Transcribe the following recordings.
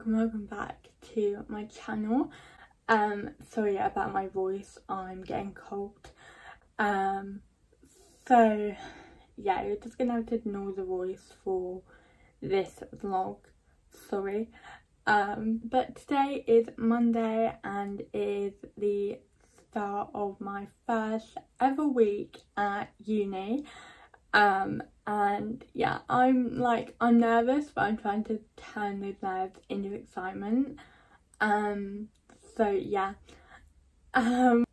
welcome, welcome back to my channel. Um, sorry about my voice, I'm getting cold. Um, so yeah, you're just gonna have to ignore the voice for this vlog, sorry. Um, but today is Monday and is the start of my first ever week at uni. Um, and yeah i'm like i'm nervous but i'm trying to turn those nerves into excitement. Um so yeah. Um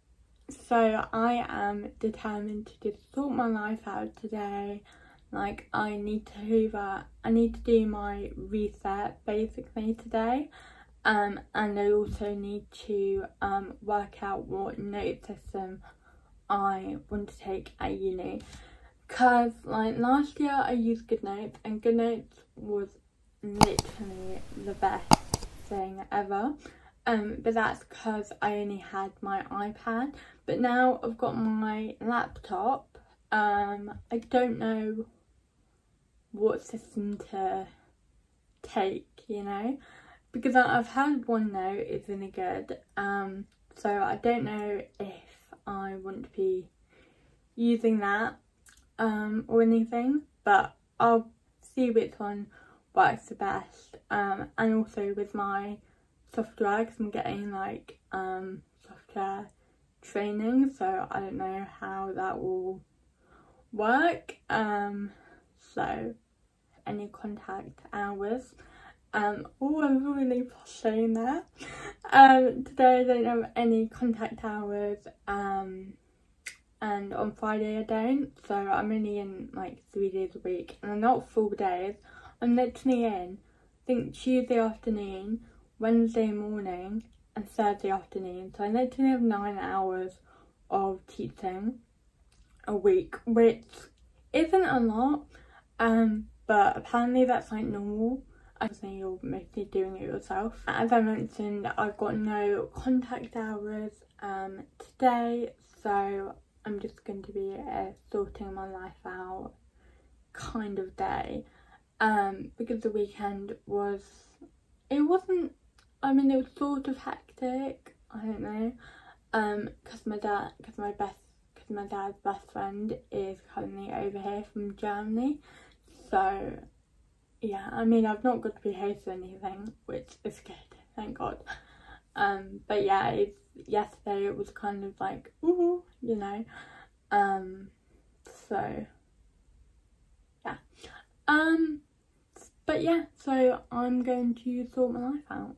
so i am determined to just sort my life out today. Like i need to hoover i need to do my reset basically today. Um and i also need to um work out what note system i want to take at uni because like last year I used GoodNotes and GoodNotes was literally the best thing ever. Um, but that's because I only had my iPad. But now I've got my laptop. Um, I don't know what system to take, you know, because I've had OneNote, it's really good. Um, so I don't know if I want to be using that um, or anything, but I'll see which one works the best. Um, and also with my software, because I'm getting like um, software training, so I don't know how that will work. Um, so any contact hours. Um, oh, I'm really saying that. Um, today I don't have any contact hours. Um, and on Friday I don't. So I'm only in like three days a week and I'm not full days. I'm literally in, I think Tuesday afternoon, Wednesday morning and Thursday afternoon. So I literally have nine hours of teaching a week, which isn't a lot, um, but apparently that's like normal. I think you're mostly doing it yourself. As I mentioned, I've got no contact hours um, today, so I'm just going to be a sorting my life out kind of day. Um, because the weekend was, it wasn't, I mean it was sort of hectic, I don't know, um, because my dad, because my best, because my dad's best friend is currently over here from Germany, so yeah, I mean I've not got to be hosting anything, which is good, thank god. Um, but yeah, it's, yesterday it was kind of like, ooh, you know. Um, so yeah. Um, but yeah, so I'm going to sort my life out.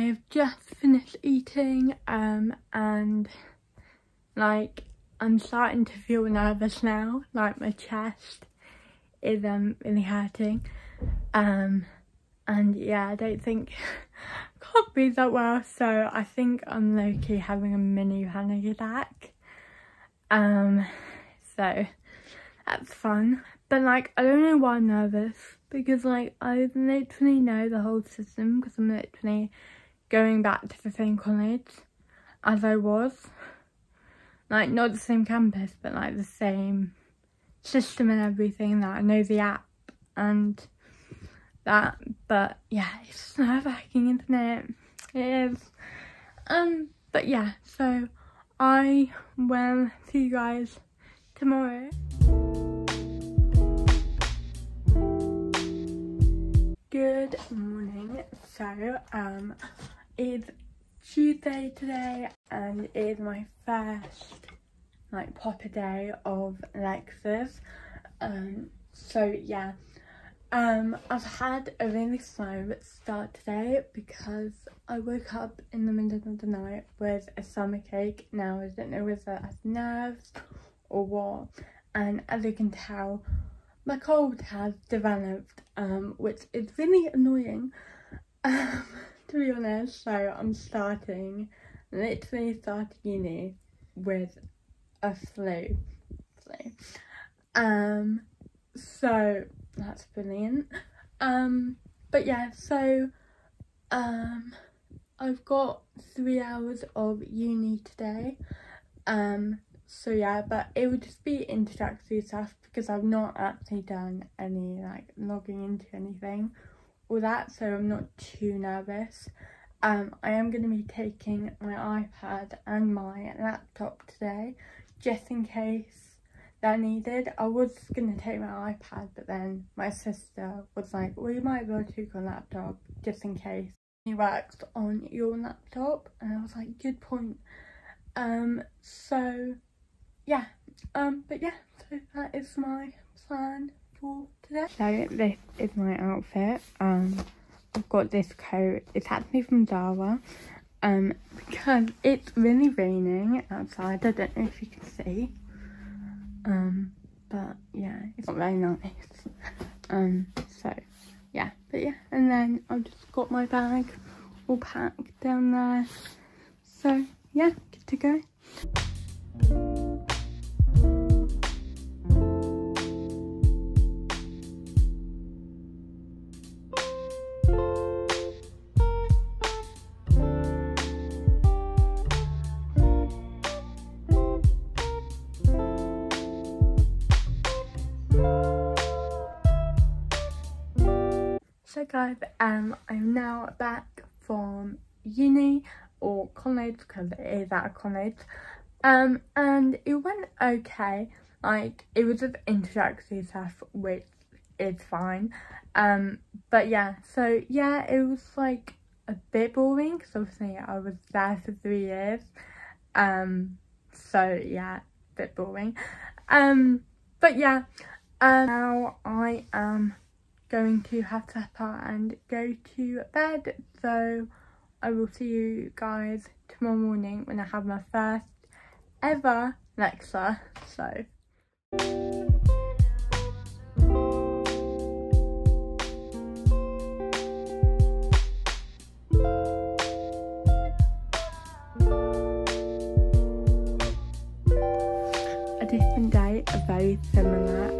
I've just finished eating um, and like I'm starting to feel nervous now. Like my chest is um really hurting. Um and yeah I don't think I can't breathe that well. So I think I'm low-key having a mini panic attack. Um so that's fun. But like I don't know why I'm nervous. Because like I literally know the whole system because I'm literally going back to the same college as I was. Like not the same campus but like the same system and everything that I know the app and that but yeah it's nerve wracking isn't it it is. Um, but yeah, so I will see you guys tomorrow. Good morning. So, um, it's Tuesday today and it is my first like proper day of lectures. Um, so yeah, um, I've had a really slow start today because I woke up in the middle of the night with a stomach ache. Now I don't know whether that's nerves or what. And as you can tell, my cold has developed, um, which is really annoying, um, to be honest. So I'm starting, literally starting uni with a flu. flu. Um, so that's brilliant. Um, but yeah, so um, I've got three hours of uni today. Um, so yeah, but it would just be introductory stuff because I've not actually done any like logging into anything or that, so I'm not too nervous. Um, I am going to be taking my iPad and my laptop today just in case I needed. I was going to take my iPad, but then my sister was like, well, you might be able to take your laptop just in case it works on your laptop. And I was like, good point. Um, so, yeah. Um, but yeah, so that is my plan for today. So this is my outfit. Um, I've got this coat. It's actually from Zara. Um, because it's really raining outside. I don't know if you can see. Um, but yeah, it's not very nice. Um, so yeah, but yeah, and then I've just got my bag all packed down there. So yeah, good to go. Guys, um, I'm now back from uni or college because it is at a college. Um, and it went okay. Like it was just introductory stuff, which is fine. Um, but yeah, so yeah, it was like a bit boring because obviously I was there for three years. Um, so yeah, a bit boring. Um, but yeah, um, now I am going to have supper and go to bed. So I will see you guys tomorrow morning when I have my first ever lecture. So. A different day, a very similar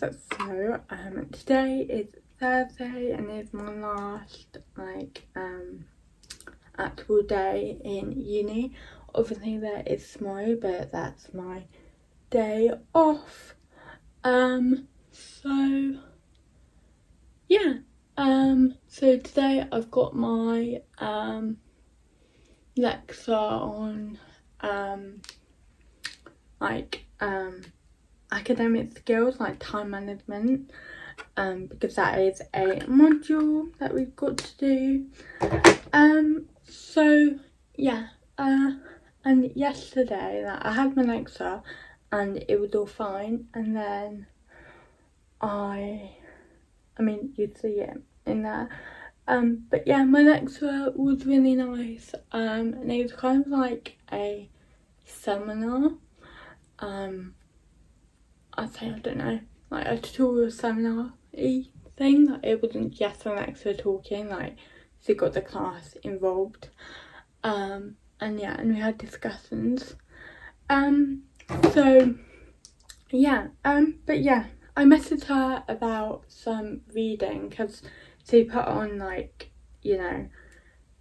guys, so um today is Thursday and it's my last like um actual day in uni. Obviously there is tomorrow but that's my day off. Um so yeah um so today I've got my um lecture on um like um academic skills like time management um, because that is a module that we've got to do. Um, so yeah, uh, and yesterday like, I had my lecture and it was all fine and then I, I mean you'd see it in there. Um, but yeah, my lecture was really nice um, and it was kind of like a seminar. Um, I'd say, I don't know, like a tutorial seminar thing. Like it wasn't just an extra talking, like so got the class involved. Um and yeah, and we had discussions. Um so yeah, um but yeah, I messaged her about some reading because she put on like, you know,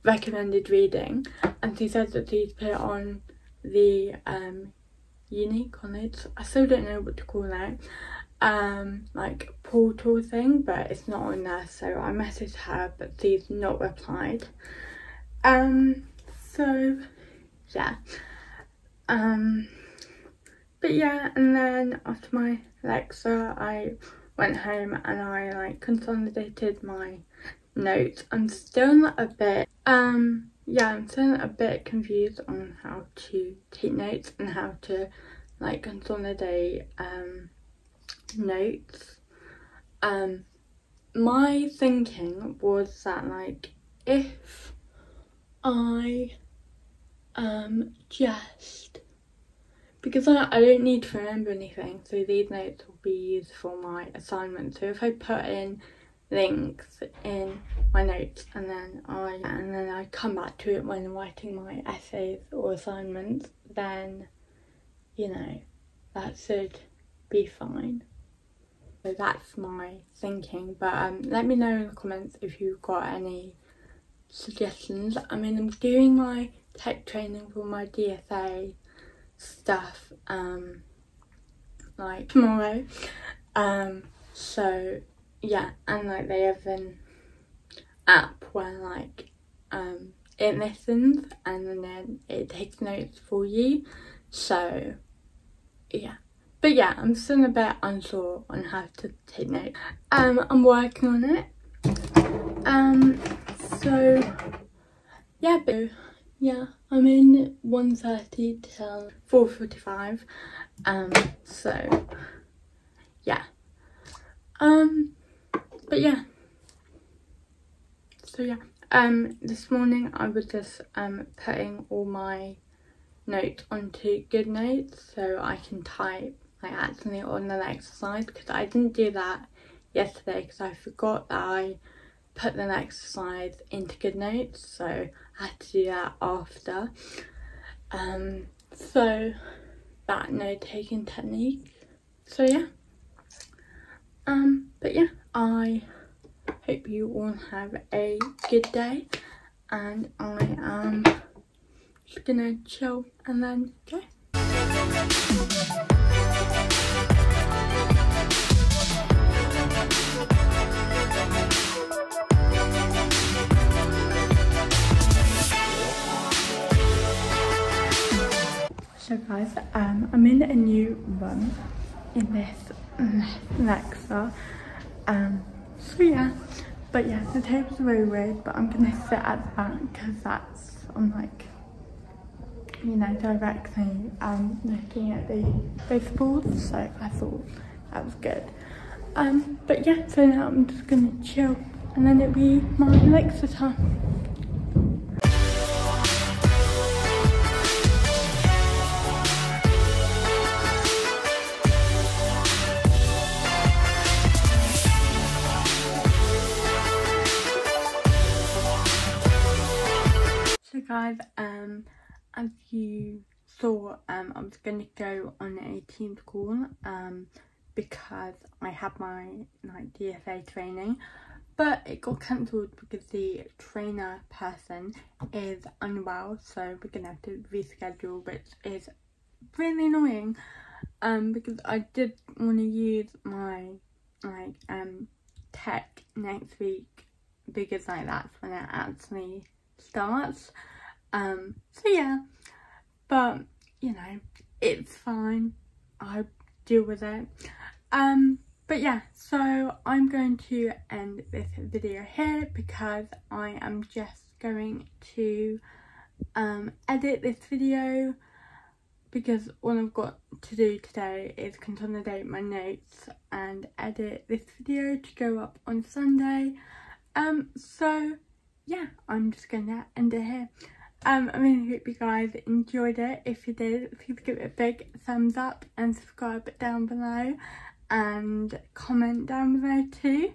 recommended reading and she said that she'd put on the um uni college. I still don't know what to call that um like portal thing but it's not on there so i messaged her but she's not replied. Um so yeah. Um but yeah and then after my lecture i went home and i like consolidated my notes. I'm still not a bit um yeah, I'm still a bit confused on how to take notes and how to like consolidate um, notes. Um, my thinking was that like if I um just because I, I don't need to remember anything so these notes will be used for my assignment so if I put in links in my notes and then I and then I come back to it when writing my essays or assignments then you know that should be fine. So that's my thinking but um let me know in the comments if you've got any suggestions. I mean I'm doing my tech training for my DSA stuff um like tomorrow. Um so yeah and like they have an app where like um it listens and then it takes notes for you. So yeah. But yeah i'm still a bit unsure on how to take notes. Um i'm working on it. Um so yeah but yeah i'm in 1.30 till 4.45 um so yeah. Um but yeah so yeah. Um this morning i was just um putting all my notes onto goodnotes so i can type like actually on the exercise because i didn't do that yesterday because i forgot that i put the exercise into goodnotes so i had to do that after. Um so that note taking technique. So yeah. Um but yeah i hope you all have a good day and I am just gonna chill and then go. So guys, um, I'm in a new room in this Alexa. Um, so yeah, but yeah, the table's very weird, but I'm gonna sit at the back because that's, I'm like, you know, directly um, looking at the baseballs, so I thought that was good. Um, but yeah, so now I'm just gonna chill and then it'll be my Alexa time. Guys um as you saw um i was going to go on a team call um because I had my like DSA training but it got cancelled because the trainer person is unwell so we're gonna have to reschedule which is really annoying um because I did want to use my like um tech next week because like that's when it actually starts um so yeah. But you know it's fine. I deal with it. Um but yeah. So i'm going to end this video here because i am just going to um, edit this video because all i've got to do today is consolidate my notes and edit this video to go up on sunday. Um so yeah. I'm just gonna end it here um i really hope you guys enjoyed it if you did please give it a big thumbs up and subscribe down below and comment down below too.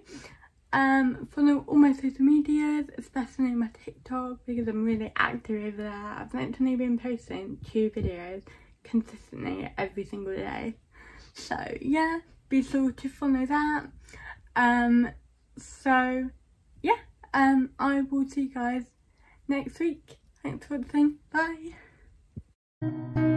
Um, follow all my social medias, especially my TikTok because I'm really active over there. I've literally been posting two videos consistently every single day. So yeah, be sure to follow that. Um, so yeah, um, I will see you guys next week. Thanks for watching. Bye.